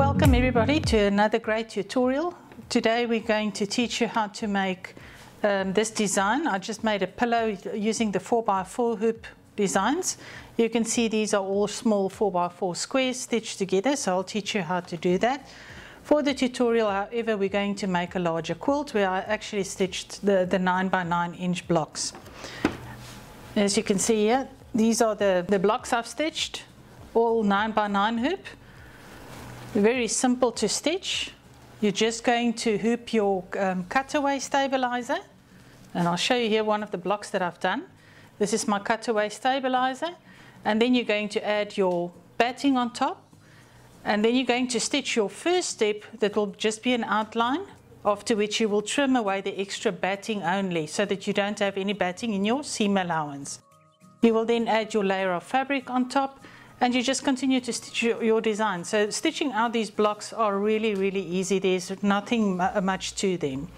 Welcome everybody to another great tutorial. Today we're going to teach you how to make um, this design. I just made a pillow using the 4x4 hoop designs. You can see these are all small 4x4 squares stitched together, so I'll teach you how to do that. For the tutorial, however, we're going to make a larger quilt where I actually stitched the, the 9 by 9 inch blocks. As you can see here, these are the, the blocks I've stitched, all 9 by 9 hoop. Very simple to stitch. You're just going to hoop your um, cutaway stabilizer. And I'll show you here one of the blocks that I've done. This is my cutaway stabilizer. And then you're going to add your batting on top. And then you're going to stitch your first step that will just be an outline, after which you will trim away the extra batting only so that you don't have any batting in your seam allowance. You will then add your layer of fabric on top and you just continue to stitch your, design. So stitching out these blocks are really, really easy. There's nothing much to them.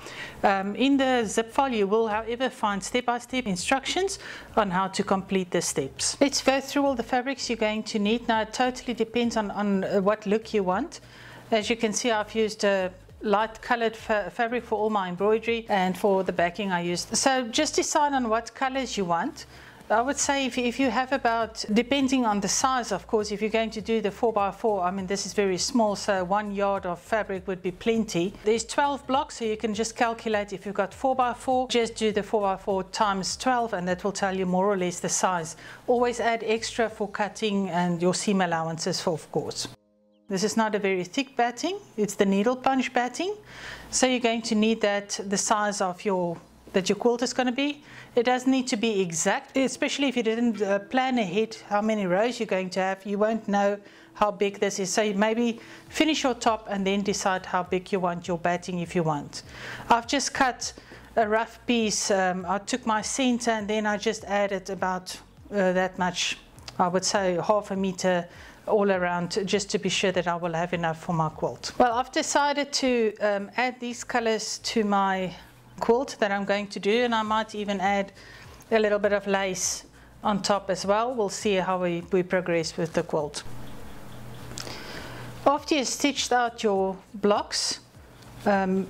Um, in the zip file, you will, however, find step-by-step -step instructions on how to complete the steps. Let's go through all the fabrics you're going to need. Now, it totally depends on, on uh, what look you want. As you can see, I've used a light colored fa fabric for all my embroidery and for the backing I used. So just decide on what colors you want. I would say if, if you have about, depending on the size, of course, if you're going to do the 4x4, I mean, this is very small, so one yard of fabric would be plenty. There's 12 blocks, so you can just calculate if you've got 4x4, just do the 4x4 times 12, and that will tell you more or less the size. Always add extra for cutting and your seam allowances, for, of course. This is not a very thick batting, it's the needle punch batting. So you're going to need that the size of your that your quilt is going to be. It doesn't need to be exact, especially if you didn't uh, plan ahead how many rows you're going to have. You won't know how big this is. So maybe finish your top and then decide how big you want your batting if you want. I've just cut a rough piece. Um, I took my center and then I just added about uh, that much, I would say half a meter all around just to be sure that I will have enough for my quilt. Well, I've decided to um, add these colors to my quilt that I'm going to do and I might even add a little bit of lace on top as well. We'll see how we, we progress with the quilt. After you've stitched out your blocks, um,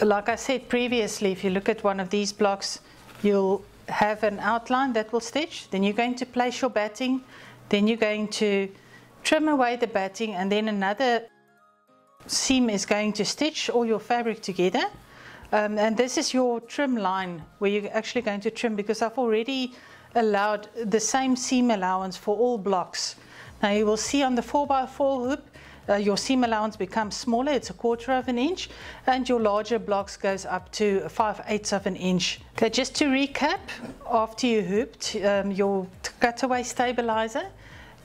like I said previously, if you look at one of these blocks, you'll have an outline that will stitch. Then you're going to place your batting. Then you're going to trim away the batting and then another seam is going to stitch all your fabric together. Um, and this is your trim line where you're actually going to trim because I've already allowed the same seam allowance for all blocks. Now you will see on the 4x4 hoop, uh, your seam allowance becomes smaller, it's a quarter of an inch, and your larger blocks goes up to 5 eighths of an inch. Okay, just to recap, after you hooped um, your cutaway stabilizer,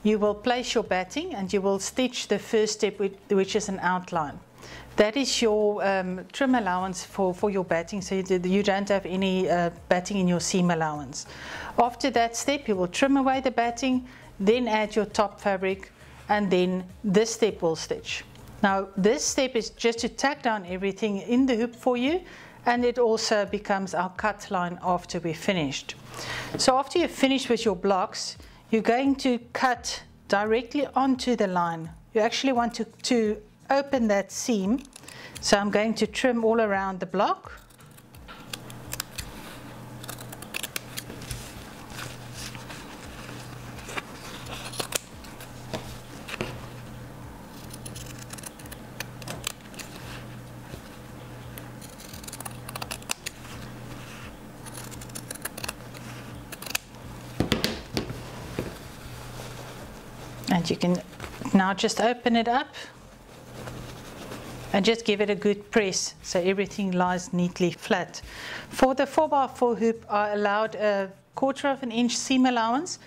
you will place your batting and you will stitch the first step, which is an outline. That is your um, trim allowance for, for your batting, so you don't have any uh, batting in your seam allowance. After that step, you will trim away the batting, then add your top fabric, and then this step will stitch. Now, this step is just to tack down everything in the hoop for you, and it also becomes our cut line after we're finished. So after you're finished with your blocks, you're going to cut directly onto the line. You actually want to, to open that seam. So I'm going to trim all around the block. And you can now just open it up and just give it a good press so everything lies neatly flat. For the 4x4 hoop, I allowed a quarter of an inch seam allowance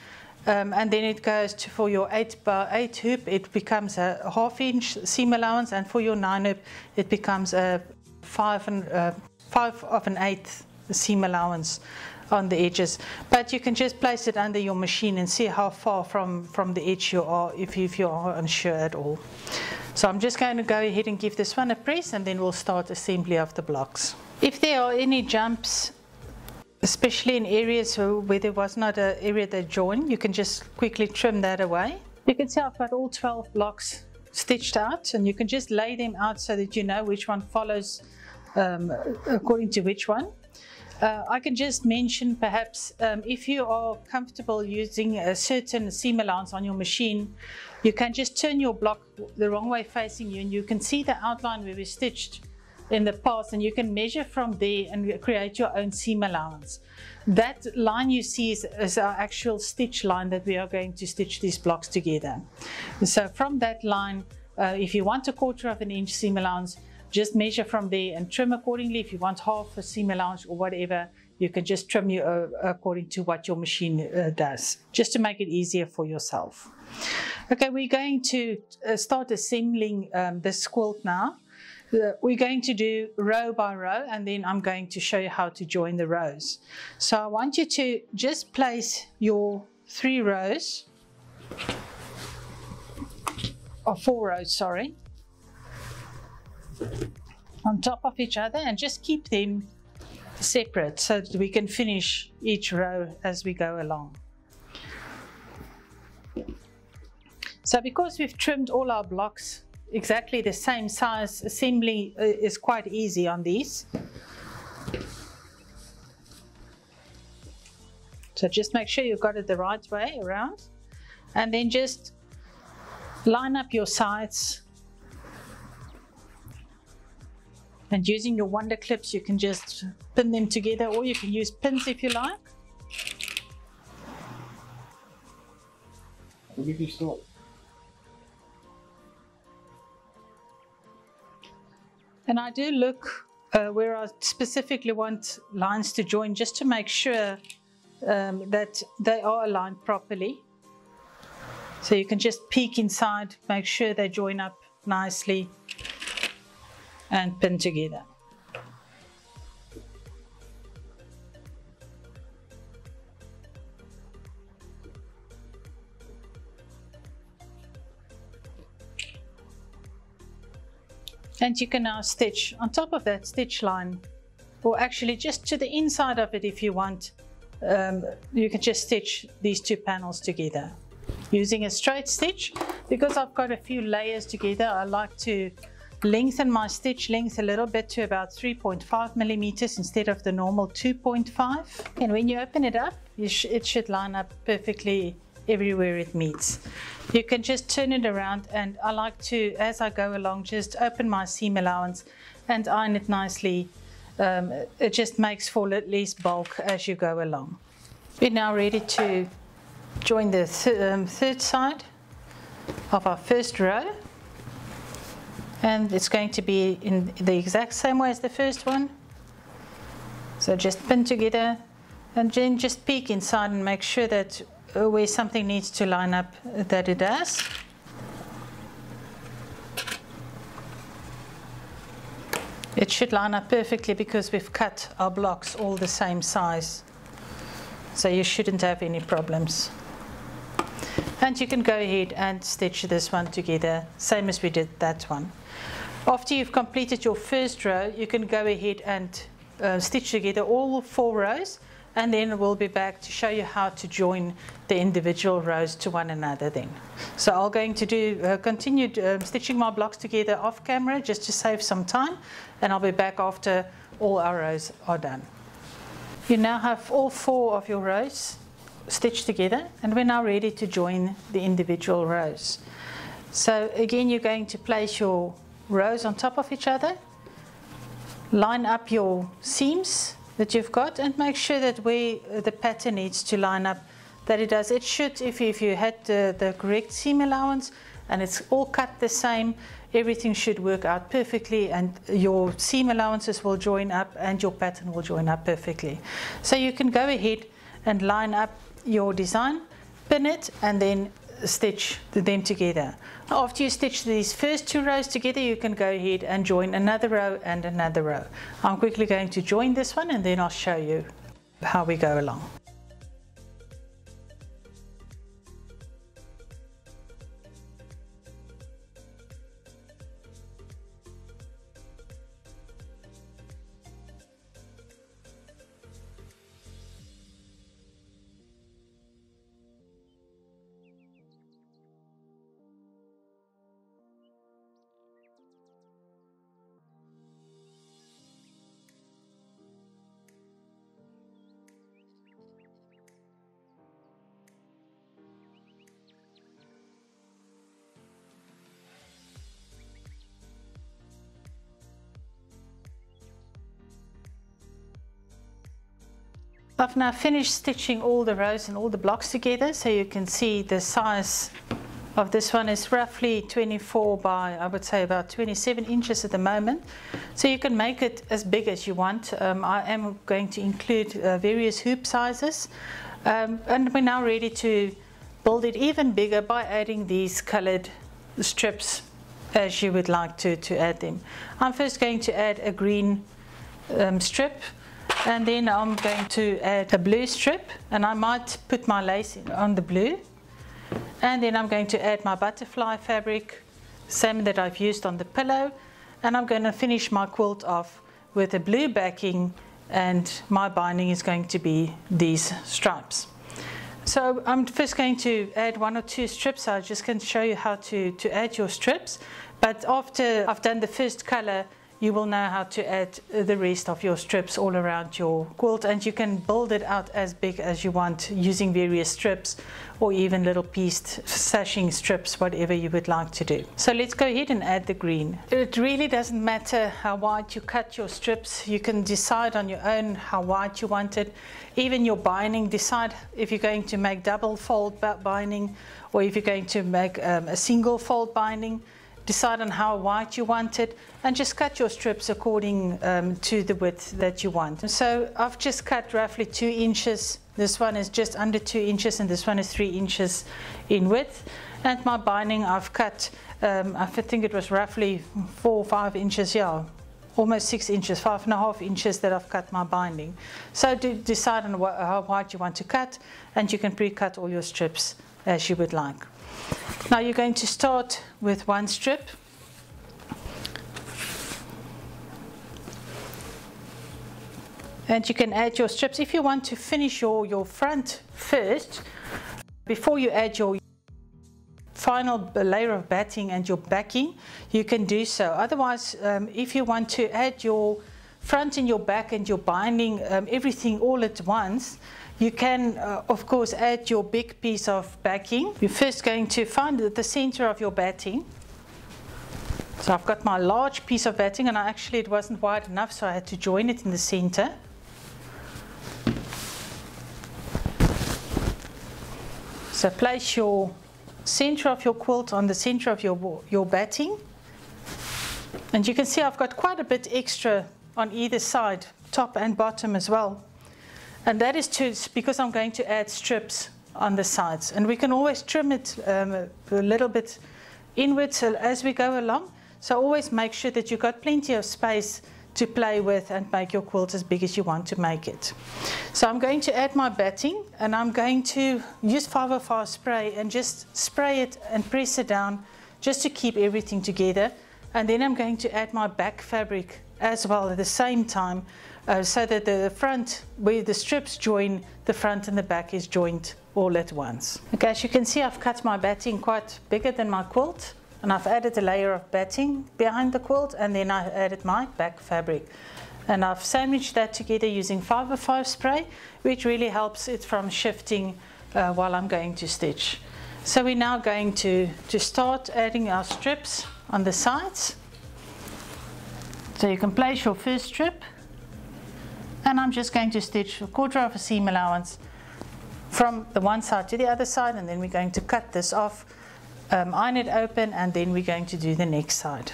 um, and then it goes to for your 8 by 8 hoop, it becomes a half inch seam allowance, and for your 9 hoop, it becomes a 5, and, uh, five of an eighth seam allowance on the edges. But you can just place it under your machine and see how far from, from the edge you are if, if you are unsure at all. So I'm just going to go ahead and give this one a press and then we'll start assembly of the blocks. If there are any jumps, especially in areas where there was not an area that joined, you can just quickly trim that away. You can see I've got all 12 blocks stitched out and you can just lay them out so that you know which one follows um, according to which one. Uh, I can just mention perhaps um, if you are comfortable using a certain seam allowance on your machine, you can just turn your block the wrong way facing you and you can see the outline where we stitched in the past and you can measure from there and create your own seam allowance. That line you see is, is, our actual stitch line that we are going to stitch these blocks together. So from that line, uh, if you want a quarter of an inch seam allowance, just measure from there and trim accordingly. If you want half a seam allowance or whatever, you can just trim you uh, according to what your machine uh, does, just to make it easier for yourself. Okay, we're going to uh, start assembling um, this quilt now. Uh, we're going to do row by row and then I'm going to show you how to join the rows. So I want you to just place your three rows, or four rows, sorry, on top of each other and just keep them separate so that we can finish each row as we go along. So because we've trimmed all our blocks exactly the same size, assembly uh, is quite easy on these. So just make sure you've got it the right way around and then just line up your sides and using your wonder clips you can just pin them together or you can use pins if you like. stop. And I do look uh, where I specifically want lines to join just to make sure um, that they are aligned properly. So you can just peek inside, make sure they join up nicely and pin together. And you can now stitch on top of that stitch line, or actually just to the inside of it if you want, um, you can just stitch these two panels together. Using a straight stitch, because I've got a few layers together, I like to lengthen my stitch length a little bit to about 3.5 millimeters instead of the normal 2.5. And when you open it up, sh it should line up perfectly everywhere it meets. You can just turn it around and I like to, as I go along, just open my seam allowance and iron it nicely. Um, it just makes for at least bulk as you go along. We're now ready to join the th um, third side of our first row. And it's going to be in the exact same way as the first one. So just pin together and then just peek inside and make sure that uh, where something needs to line up that it does. It should line up perfectly because we've cut our blocks all the same size. So you shouldn't have any problems. And you can go ahead and stitch this one together, same as we did that one. After you've completed your first row, you can go ahead and uh, stitch together all four rows and then we'll be back to show you how to join the individual rows to one another then. So I'm going to do uh, continue uh, stitching my blocks together off camera just to save some time and I'll be back after all our rows are done. You now have all four of your rows stitched together and we're now ready to join the individual rows. So again you're going to place your rows on top of each other, line up your seams that you've got and make sure that where uh, the pattern needs to line up that it does. It should, if you, if you had the, the correct seam allowance and it's all cut the same, everything should work out perfectly and your seam allowances will join up and your pattern will join up perfectly. So you can go ahead and line up your design, pin it and then stitch them together. After you stitch these first two rows together, you can go ahead and join another row and another row. I'm quickly going to join this one and then I'll show you how we go along. I've now finished stitching all the rows and all the blocks together so you can see the size of this one is roughly 24 by I would say about 27 inches at the moment. So you can make it as big as you want. Um, I am going to include uh, various hoop sizes. Um, and we're now ready to build it even bigger by adding these colored strips as you would like to, to add them. I'm first going to add a green um, strip and then I'm going to add a blue strip and I might put my lace on the blue and then I'm going to add my butterfly fabric same that I've used on the pillow and I'm going to finish my quilt off with a blue backing and my binding is going to be these stripes. So I'm first going to add one or two strips. I'm just to show you how to, to add your strips. But after I've done the first color, you will know how to add the rest of your strips all around your quilt and you can build it out as big as you want using various strips or even little pieced sashing strips, whatever you would like to do. So let's go ahead and add the green. It really doesn't matter how wide you cut your strips. You can decide on your own how wide you want it. Even your binding, decide if you're going to make double fold binding or if you're going to make um, a single fold binding decide on how wide you want it, and just cut your strips according um, to the width that you want. So I've just cut roughly two inches. This one is just under two inches, and this one is three inches in width. And my binding, I've cut, um, I think it was roughly four or five inches, yeah, almost six inches, five and a half inches that I've cut my binding. So do decide on how wide you want to cut, and you can pre-cut all your strips as you would like. Now you're going to start with one strip. And you can add your strips. If you want to finish your, your front first, before you add your final layer of batting and your backing, you can do so. Otherwise, um, if you want to add your front and your back and your binding, um, everything all at once, you can, uh, of course, add your big piece of backing. You're first going to find the center of your batting. So I've got my large piece of batting and I actually it wasn't wide enough so I had to join it in the center. So place your center of your quilt on the center of your, your batting. And you can see I've got quite a bit extra on either side, top and bottom as well. And that is to, because I'm going to add strips on the sides. And we can always trim it um, a little bit inwards as we go along. So always make sure that you've got plenty of space to play with and make your quilt as big as you want to make it. So I'm going to add my batting and I'm going to use 505 spray and just spray it and press it down just to keep everything together. And then I'm going to add my back fabric as well at the same time uh, so that the front, where the strips join, the front and the back is joined all at once. Okay, as you can see, I've cut my batting quite bigger than my quilt, and I've added a layer of batting behind the quilt, and then I added my back fabric. And I've sandwiched that together using 505 spray, which really helps it from shifting uh, while I'm going to stitch. So we're now going to, to start adding our strips on the sides. So you can place your first strip and I'm just going to stitch a quarter of a seam allowance from the one side to the other side and then we're going to cut this off, um, iron it open and then we're going to do the next side.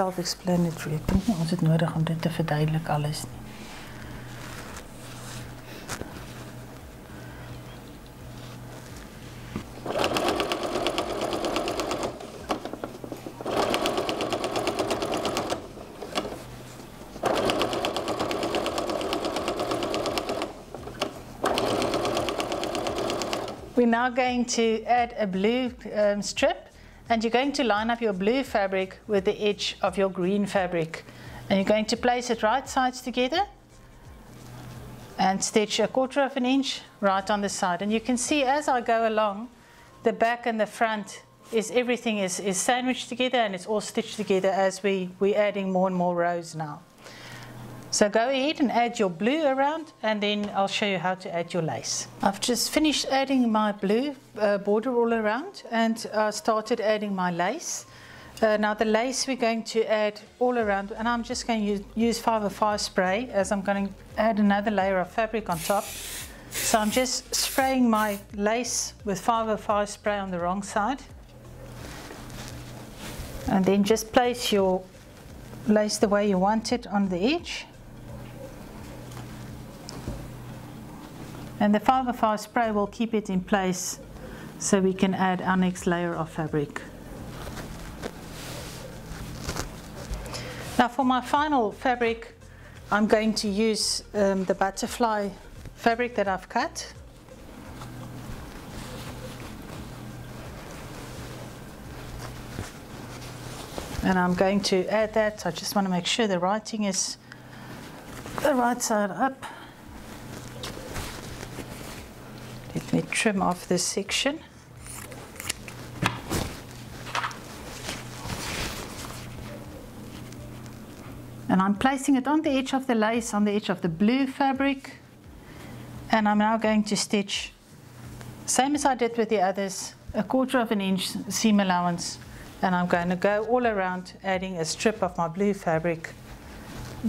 Self-explanatory. Ek dink nie ons het nodig om dit te verduidelik alles nie. We're now going to add a blue um, strip and you're going to line up your blue fabric with the edge of your green fabric. And you're going to place it right sides together. and stitch a quarter of an inch right on the side. And you can see as I go along, the back and the front is everything is, is sandwiched together and it's all stitched together as we, we're adding more and more rows now. So go ahead and add your blue around and then I'll show you how to add your lace. I've just finished adding my blue uh, border all around and I started adding my lace. Uh, now the lace we're going to add all around and I'm just going to use, use 505 spray as I'm going to add another layer of fabric on top. So I'm just spraying my lace with 505 spray on the wrong side. And then just place your lace the way you want it on the edge. And the 505 spray will keep it in place so we can add our next layer of fabric. Now for my final fabric, I'm going to use um, the butterfly fabric that I've cut. And I'm going to add that. I just want to make sure the writing is the right side up. Let me trim off this section. And I'm placing it on the edge of the lace, on the edge of the blue fabric. And I'm now going to stitch, same as I did with the others, a quarter of an inch seam allowance. And I'm going to go all around adding a strip of my blue fabric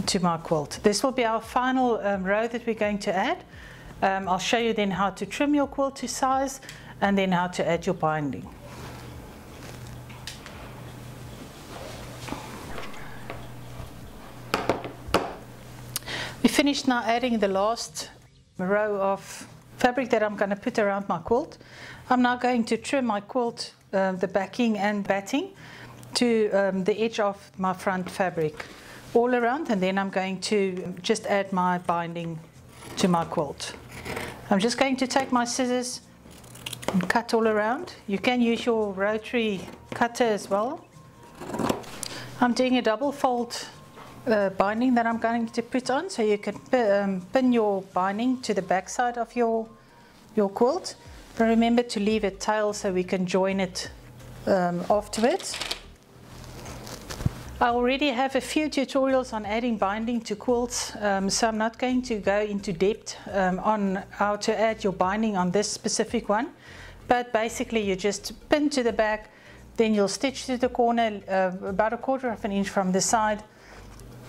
to my quilt. This will be our final um, row that we're going to add. Um, I'll show you then how to trim your quilt to size and then how to add your binding. We finished now adding the last row of fabric that I'm going to put around my quilt. I'm now going to trim my quilt, uh, the backing and batting, to um, the edge of my front fabric all around and then I'm going to just add my binding to my quilt. I'm just going to take my scissors and cut all around. You can use your rotary cutter as well. I'm doing a double fold uh, binding that I'm going to put on so you can um, pin your binding to the back side of your, your quilt. But remember to leave a tail so we can join it um, afterwards. I already have a few tutorials on adding binding to quilts, um, so I'm not going to go into depth um, on how to add your binding on this specific one. But basically you just pin to the back, then you'll stitch to the corner uh, about a quarter of an inch from the side,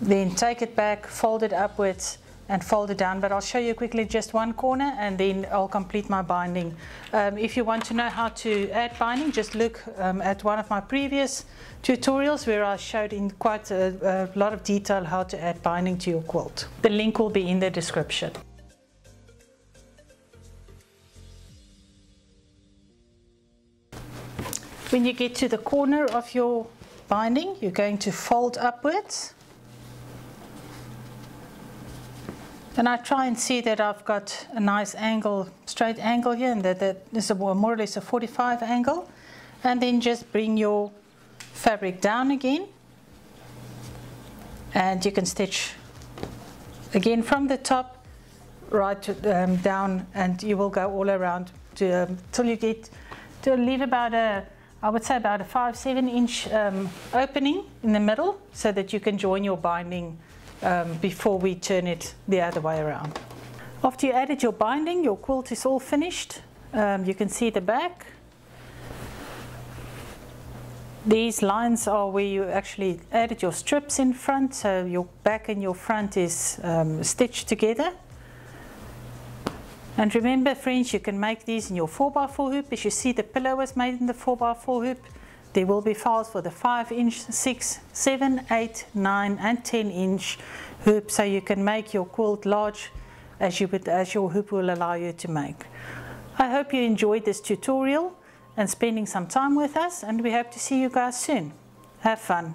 then take it back, fold it upwards, and fold it down. But I'll show you quickly just one corner and then I'll complete my binding. Um, if you want to know how to add binding, just look um, at one of my previous tutorials where I showed in quite a, a lot of detail how to add binding to your quilt. The link will be in the description. When you get to the corner of your binding, you're going to fold upwards And I try and see that I've got a nice angle, straight angle here, and that, that is a more or less a 45 angle. And then just bring your fabric down again. And you can stitch again from the top right to, um, down, and you will go all around to, um, till you get to leave about a, I would say about a five, seven inch um, opening in the middle so that you can join your binding um, before we turn it the other way around. After you added your binding, your quilt is all finished. Um, you can see the back. These lines are where you actually added your strips in front, so your back and your front is um, stitched together. And remember friends, you can make these in your 4x4 hoop. As you see, the pillow was made in the 4x4 hoop. There will be files for the 5 inch, 6, 7, 8, 9 and 10 inch hoop so you can make your quilt large as, you would, as your hoop will allow you to make. I hope you enjoyed this tutorial and spending some time with us and we hope to see you guys soon. Have fun.